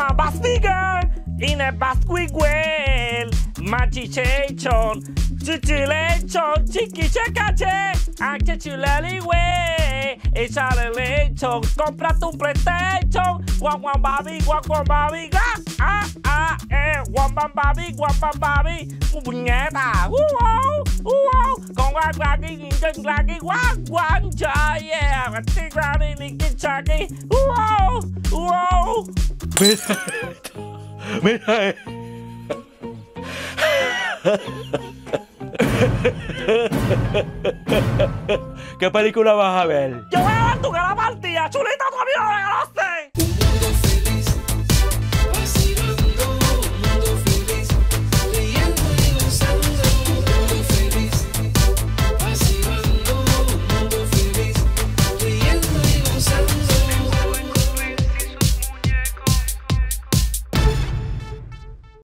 llama Basfiger y no es Basquiguel. Machichation, chichilechon, chiquichecache, achechuleli wey. Échale lechon, cómprate un PlayStation. Guan guan babi, guan guan babi, ga. Ah, ah, eh, guan bam babi, guan bam babi. Puñeta, uh, oh, uh, oh. Con guan guan guan guan guan guan guan ya, yeah. Tigrani, niki, chaki, uh, oh, uh, oh. Mira esto. Mira ¿Qué película vas a ver? Yo voy a ver tu cara partida, chulita, todavía